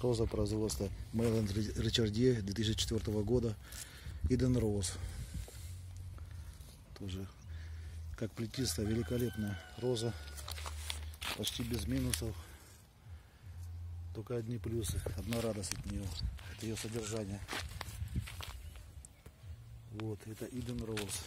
Роза производства Мейленд Ричардье 2004 года. Иден Роуз. Тоже как плетистая, великолепная роза. Почти без минусов. Только одни плюсы, одна радость от нее. Это ее содержание. Вот, это Иден Роуз.